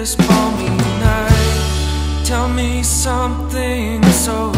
this balmy night Tell me something so